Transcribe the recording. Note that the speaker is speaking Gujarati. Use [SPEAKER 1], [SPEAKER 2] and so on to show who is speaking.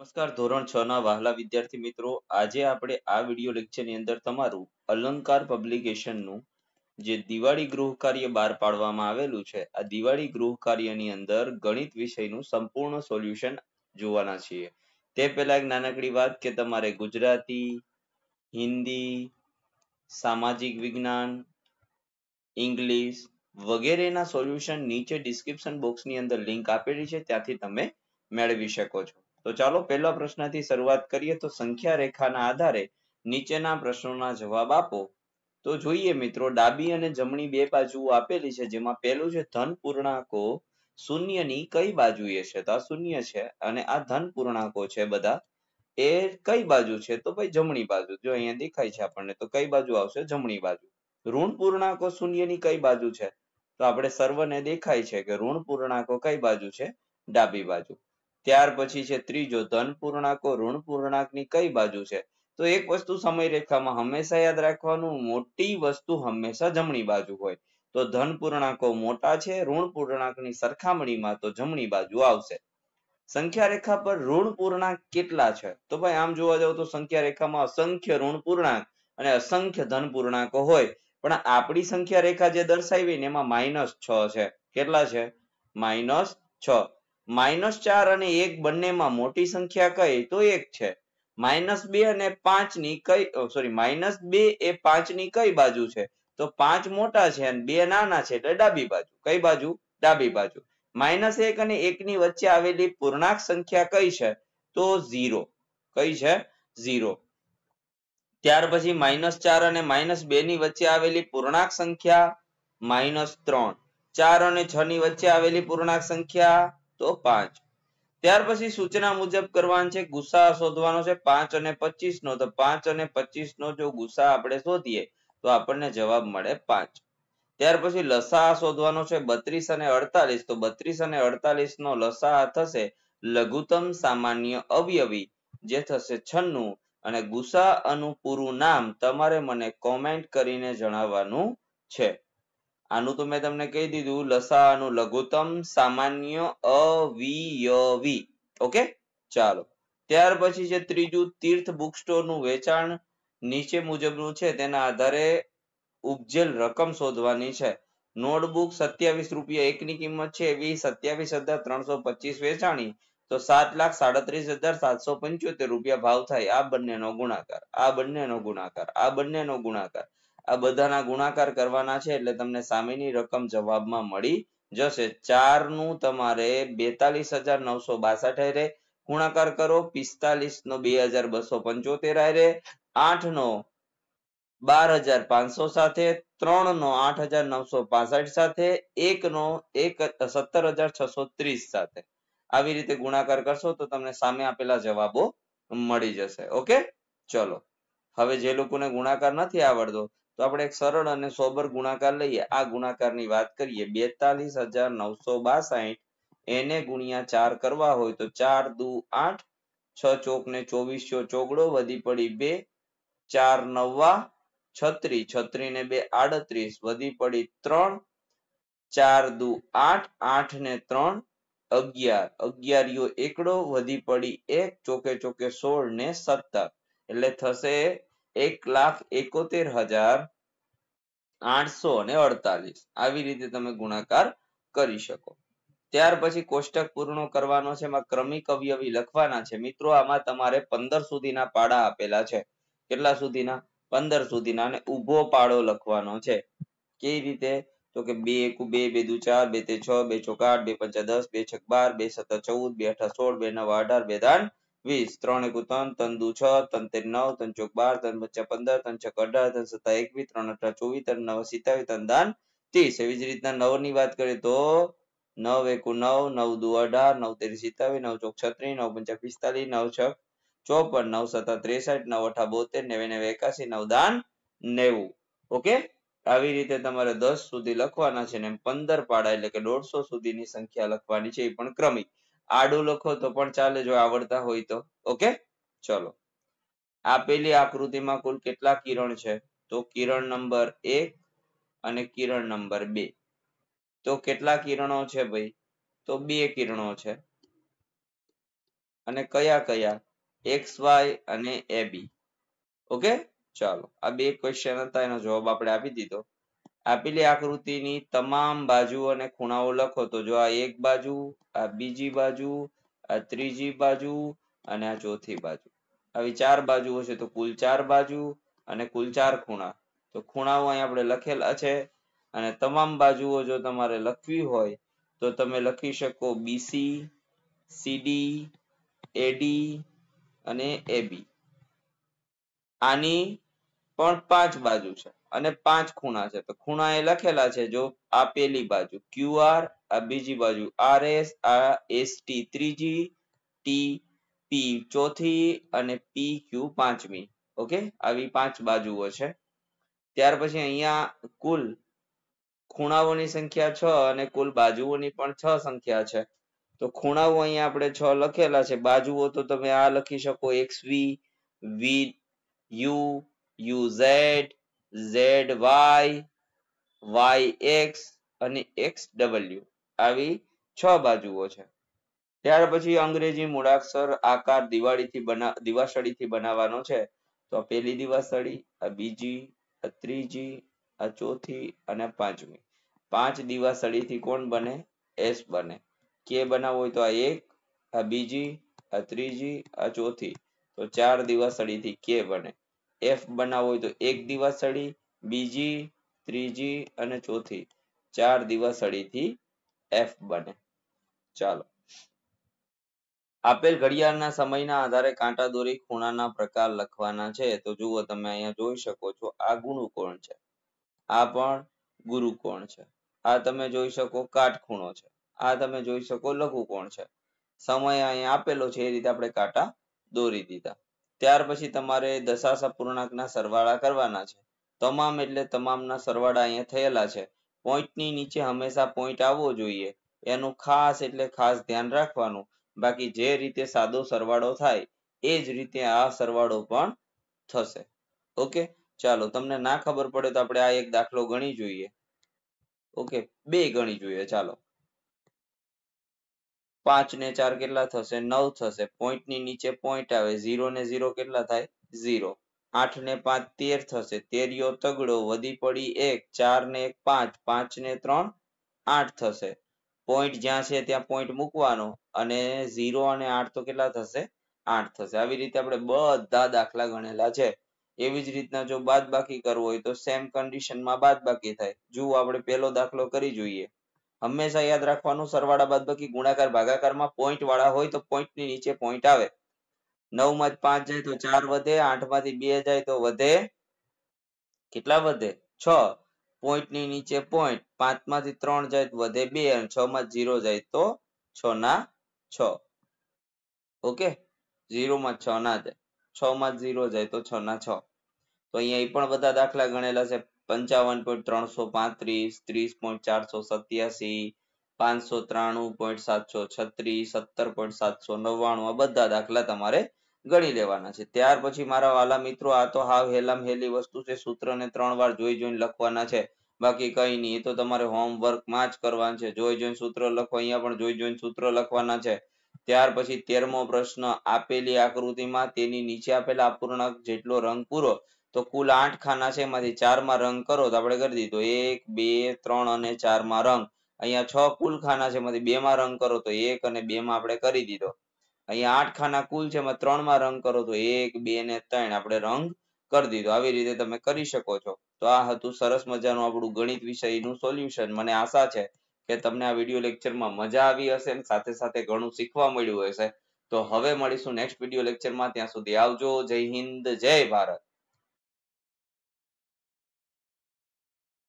[SPEAKER 1] નમસ્કાર, ધોરણ છ ના વહાલા વિદ્યાર્થી મિત્રો. આજે આપણે આ વીડિયો લેક્ચરની અંદર તમારું અલંકાર પબ્લિકેશનનું જે દિવાળી ગૃહ કાર્ય બહાર પાડવામાં આવેલું છે, આ દિવાળી ગૃહ કાર્યની અંદર ગણિત વિષયનું સંપૂર્ણ સોલ્યુશન જોવાના છીએ. તે પહેલા એક નાનકડી વાત કે તમારે ગુજરાતી, હિન્દી, સામાજિક વિજ્ઞાન, ઇંગ્લિશ વગેરેના સોલ્યુશન નીચે ડિસ્ક્રિપ્શન બોક્સની અંદર લિંક આપેલી છે, ત્યાંથી તમે મેળવી શકો છો. તો ચાલો પહેલા પ્રશ્નથી શરૂઆત કરીએ તો સંખ્યા રેખાના આધારે નીચેના પ્રશ્નોના જવાબ આપો. તો જોઈએ મિત્રો, ડાબી અને જમણી બે બાજુઓ આપેલી છે, જેમાં પહેલું છે ધન પૂર્ણાંકો શૂન્યની કઈ બાજુએ છે? તો આ શૂન્ય છે અને આ ધન પૂર્ણાંકો છે બધા. એ કઈ બાજુ છે? તો ભાઈ જમણી બાજુ. જો અહીંયા દેખાય છે આપણને, તો કઈ બાજુ આવશે? જમણી બાજુ. ઋણ પૂર્ણાંકો શૂન્યની કઈ બાજુ છે? તો આપણે સર્વને દેખાય છે કે ઋણ પૂર્ણાંકો કઈ બાજુ છે? ડાબી બાજુ. ત્યાર પછી છે ત્રીજો ધન પૂર્ણાંકો, ઋણ પૂર્ણાંકની કઈ બાજુ છે? તો એક વસ્તુ સમય હંમેશા યાદ રાખવાનું, મોટી વસ્તુ હંમેશા જમણી બાજુ હોય. તો ધન પૂર્ણાંકો મોટા છે, ઋણ પૂર્ણાંકની સરખામણીમાં તો જમણી બાજુ આવશે. સંખ્યા રેખા પર ઋણ પૂર્ણાંક કેટલા છે? તો ભાઈ આમ જોવા જાવ તો સંખ્યા રેખામાં અસંખ્ય ઋણ પૂર્ણાંક અને અસંખ્ય ધન પૂર્ણાંકો હોય. પણ આપણી સંખ્યા રેખા જે દર્શાવી એમાં માઇનસ છ છે. કેટલા છે? માઇનસ છ. માઇનસ ચાર અને એક બંનેમાં મોટી સંખ્યા કઈ? તો એક છે. માઇનસ બે અને પાંચની કઈ સોરી માઇનસ બે એ પાંચની કઈ બાજુ છે? તો પાંચ મોટા છે અને બે નાના છે એટલે ડાબી બાજુ. કઈ બાજુ? ડાબી બાજુ. માઇનસ એક અને એક ની વચ્ચે આવેલી પૂર્ણાંક સંખ્યા કઈ છે? તો ઝીરો. કઈ છે? ઝીરો. ત્યાર પછી માઇનસ ચાર અને માઇનસ બે ની વચ્ચે આવેલી પૂર્ણાંક સંખ્યા માઇનસ ત્રણ. ચાર અને છ ની વચ્ચે આવેલી પૂર્ણાંક સંખ્યા તો પાંચ. ત્યાર પછી સૂચના મુજબ કરવાનું છે ગુસા શોધવાનો છે, પાંચ અને પચીસ નો. તો પાંચ અને પચીસ નો જો ગુસા આપણે શોધીએ, તો આપણને જવાબ મળે પાંચ. ત્યાર પછી લસા શોધવાનો છે, બત્રીસ અને અડતાલીસ. તો બત્રીસ અને અડતાલીસ નો લસા થશે, લઘુત્તમ સામાન્ય અવયવી, જે થશે છન્નું. અને ગુસા અનુ પૂરું નામ તમારે મને કોમેન્ટ કરીને જણાવવાનું છે. આનું તો મેં તમને કહી દીધું, લસાઅનું લઘુત્તમ સામાન્ય અવિયવી. ઓકે? ચાલો. ત્યાર પછી છે ત્રીજું તીર્થ બુક સ્ટોરનું વેચાણ નીચે મુજબનું છે, તેના આધારે ઉપજેલ રકમ શોધવાની છે. નોટબુક સત્યાવીસ રૂપિયા એકની કિંમત છે એવી સત્યાવીસ હજાર ત્રણસો પચીસ વેચાણી, તો સાત લાખ સાડત્રીસ હજાર સાતસો પંચોતેર રૂપિયા ભાવ થાય. આ બંનેનો ગુણાકાર, આ બંનેનો ગુણાકાર, આ બંનેનો ગુણાકાર. આ બધાના ગુણાકાર કરવાના છે એટલે તમને સામેની રકમ જવાબમાં મળી જશે. ચારનું તમારે બેતાલીસ હજાર નવસો બાસઠ હારે ગુણાકાર કરો પિસ્તાલીસ નો બે હજાર બસો પંચોતેર હારે આઠ નો બાર હજાર પાંચસો સાથે. ત્રણ નો આઠ હજાર નવસો પાસઠ સાથે. એક નો એક સત્તર હજાર છસો ત્રીસ સાથે. આવી રીતે ગુણાકાર કરશો તો તમને સામે આપેલા જવાબો મળી જશે. ઓકે? ચલો. હવે જે લોકોને ગુણાકાર નથી આવડતો તો આપણે એક સરળ અને સોબર ગુણાકાર લઈએ. આ ગુણાકારની વાત કરીએ, બેતાલીસ હજાર નવસો બાસાઠ એને ગુણ્યા ચાર કરવા હોય તો ચાર દુ આઠ, છ ચોક ને ચોવીસ ચોગડો વધી પડી બે, ચાર નવા છત્રી છત્રી ને બે આડત્રીસ વધી પડી ત્રણ, ચાર દુ આઠ આઠ ને ત્રણ, અગિયાર. અગિયારીઓ એકડો વધી પડી એક, ચોકે ચોકે સોળ ને સત્તર. એટલે થશે એક લાખ એકોતેર હજાર આઠસો ને અડતાલીસ. આવી રીતે તમે ગુણાકાર કરી શકો. ત્યાર પછી કોષ્ટક પૂર્ણ કરવાનો છે, એમાં ક્રમિક અવયવી લખવાના છે. મિત્રો, આમાં તમારે પંદર સુધીના પાડા આપેલા છે. કેટલા સુધીના? પંદર સુધીના અને ઊભો પાડો લખવાનો છે. કેવી રીતે? તો કે બે એકુ બે બે દુ ચાર, બે તે છ, બે ચોક આઠ, બે પંચા દસ, બે છક બાર, બે સત્તર ચૌદ, બે અઠા સોળ, બે નવ, અઢાર, બે દાન વીસ. ત્રણ એકુ ત્રણ ત્રણ દુ છ, ત્રણ તેર નવ, ત્રણ ચોક બાર, ત્રણ પંચા પંદર, ત્રણ છક અઢાર, ત્રણ સત્તા એકવીસ, ત્રણ અઢાર ચોવીસ, ત્રણ નવ સિત્તાવીસ, ત્રણ દાન ત્રીસ. એવી જ રીતના નવની વાત કરીએ તો નવ એકુ નવ નવ દુ અઢાર, નવ તેર સિત્તાવીસ, નવ ચોક છત્રીસ, નવ પંચા પિસ્તાલીસ, નવ છ ચોપન, નવ સત્તા ત્રેસઠ, નવ અઠા બોતેર, નેવે નેવે એકાસી, નવ દાન નેવું. ઓકે? આવી રીતે તમારે દસ સુધી લખવાના છે ને પંદર પાડા એટલે કે દોઢસો સુધીની સંખ્યા લખવાની છે એ પણ ક્રમિક. આડું લખો તો પણ ચાલે જો આવડતા હોય તો. ઓકે? ચલો. આપેલી આકૃતિમાં કુલ કેટલા કિરણ છે? તો કિરણ નંબર એક અને કિરણ નંબર બે. તો કેટલા કિરણો છે ભાઈ? તો બે કિરણો છે. અને કયા કયા? એક્સ, વાય અને એ બી. ઓકે? ચાલો. આ બે ક્વેશ્ચન હતા, એનો જવાબ આપણે આપી દીધો. આપેલી આકૃતિની તમામ બાજુ અને ખૂણાઓ લખો. તો જો આ એક બાજુ, આ બીજી બાજુ, આ ત્રીજી બાજુ અને આ ચોથી બાજુ. આવી ચાર બાજુઓ છે તો કુલ ચાર બાજુ અને કુલ ચાર ખૂણા. તો ખૂણાઓ અહીં આપણે લખેલા છે અને તમામ બાજુઓ જો તમારે લખવી હોય તો તમે લખી શકો બીસી સીડી એડી અને એબી આની પણ પાંચ બાજુ છે અને પાંચ ખૂણા છે. તો ખૂણા એ લખેલા છે જો આ પેલી બાજુ ક્યુ આ બીજી બાજુ આર આ એસ ત્રીજી ટી પી ચોથી અને પી ક્યુ પાંચમી. ઓકે? આવી પાંચ બાજુઓ છે. ત્યાર પછી અહીંયા કુલ ખૂણાઓની સંખ્યા છ અને કુલ બાજુઓની પણ છ સંખ્યા છે. તો ખૂણાઓ અહીંયા આપણે છ લખેલા છે. બાજુઓ તો તમે આ લખી શકો. X V V U U ZY X અને XW આવી છ બાજુઓ છે. ત્યાર પછી અંગ્રેજી મૂળાક્ષર આકાર દિવાળીથી બના, દિવાસળીથી બનાવવાનો છે. તો પેલી દિવાસળી, આ બીજી, આ ત્રીજી, આ ચોથી અને પાંચમી. પાંચ દિવાસળીથી કોણ બને? એસ બને. કે બનાવવો હોય તો આ એક, આ બીજી, આ ત્રીજી, આ ચોથી. તો ચાર દિવાસળીથી કે બને. એફ બનાવવો હોય તો એક દિવાસળી બીજી, ત્રીજી અને ચોથી. ચાર દિવાસળીથી એફ બને. ચાલો. આપેલ ઘડિયાળના સમયના આધારે કાંટા દોરી ખૂણાના પ્રકાર લખવાના છે. તો જુઓ તમે અહીંયા જોઈ શકો છો, આ ગુણુકોણ છે. આ પણ ગુરુકોણ છે. આ તમે જોઈ શકો કાટખૂણો છે. આ તમે જોઈ શકો લઘુકોણ છે. સમય અહીંયા આપેલો છે, એ રીતે આપણે કાંટા દોરી દીધા. ત્યાર પછી તમારે દશાંશ અપૂર્ણાંકના સરવાળા કરવાના છે. તમામ એટલે તમામના સરવાળા અહીંયા થયેલા છે. પોઈન્ટની નીચે હંમેશા પોઈન્ટ આવવો જોઈએ. એનું ખાસ એટલે ખાસ ધ્યાન રાખવાનું. બાકી જે રીતે સાદો સરવાળો થાય, એ જ રીતે આ સરવાળો પણ થશે. ઓકે? ચાલો, તમને ના ખબર પડે તો આપણે આ એક દાખલો ગણી જોઈએ. ઓકે? બે ગણી જોઈએ, ચાલો. પાંચ ને ચાર કેટલા થશે? નવ થશે. પોઈન્ટની નીચે પોઈન્ટ આવે. ઝીરો ને ઝીરો કેટલા થાય? ઝીરો આઠ ને પાંચ તેર થશે. તેરિયો તગડો. વધી પડી એક. ચાર ને એક પાંચ. પાંચ ને ત્રણ આઠ થશે. પોઈન્ટ જ્યાં છે ત્યાં પોઈન્ટ મૂકવાનો. અને ઝીરો અને આઠ તો કેટલા થશે? આઠ થશે. આવી રીતે આપણે બધા દાખલા ગણેલા છે. એવી જ રીતના જો બાદ બાકી કરવો હોય તો સેમ કન્ડિશનમાં બાદ બાકી થાય. જુઓ, આપણે પહેલો દાખલો કરી જોઈએ. હંમેશા યાદ રાખવાનું, સરવાળા બાદબાકી ગુણાકાર, ભાગાકારમાં પોઈન્ટ વાળા હોય તો point ની નીચે પોઈન્ટ આવે. નવમાંથી પાંચ જાય તો ચાર વધે આઠમાંથી બે જાય તો વધે. કેટલા વધે? છ. પોઈન્ટની નીચે પોઈન્ટ પાંચમાંથી ત્રણ જાય તો વધે બે અને છ માં ઝીરો જાય તો છ ના છ. ઓકે? ઝીરો માં છ ના જાય. છ માં ઝીરો જાય તો છ ના છ. તો અહીંયા એ પણ બધા દાખલા ગણેલા છે. પંચાવન પોઈન્ટ ત્રણસો પાંત્રીસ, ત્રીસ પોઈન્ટ ચારસો સત્યાસી, પાંચસો ત્રાણું પોઈન્ટ સાતસો છત્રીસ, સત્તર પોઈન્ટ સાતસો નવ્વાણું, આ બધા દાખલા તમારે ગણી લેવાના છે. ત્યાર પછી મારા વાલા મિત્રો, આ તો હાવ હેલામ હેલી વસ્તુ છે. સૂત્રને ત્રણ વાર જોઈ જોઈને લખવાના છે. બાકી કઈ નહીં, એ તો તમારે homework માં જ કરવાનું છે. જોઈ જોઈને સૂત્ર લખો, અહીંયા પણ જોઈ જોઈને સૂત્ર લખવાના છે. ત્યાર પછી તેરમો પ્રશ્ન, આપેલી આકૃતિમાં તેની નીચે આપેલા અપૂર્ણાંક જેટલો રંગ પૂરો તો કુલ આઠ ખાના છે એમાંથી ચારમાં રંગ કરો તો આપણે કરી દીધો એક, બે, ત્રણ અને ચારમાં રંગ. અહીંયા છ કુલ ખાના છે એમાંથી બે માં રંગ કરો તો એક અને બે માં આપણે કરી દીધો. અહીંયા આઠ ખાના કુલ છે એમાં ત્રણમાં રંગ કરો તો એક, બે ને ત્રણ આપણે રંગ કરી દીધો. આવી રીતે તમે કરી શકો છો. તો આ હતું સરસ મજાનું આપણું ગણિત વિષયનું સોલ્યુશન મને આશા છે કે તમને આ વીડિયો લેક્ચરમાં મજા આવી હશે સાથે સાથે ઘણું શીખવા મળ્યું હશે. તો હવે મળીશું નેક્સ્ટ વીડિયો લેક્ચરમાં ત્યાં સુધી આવજો. જય હિન્દ, જય ભારત.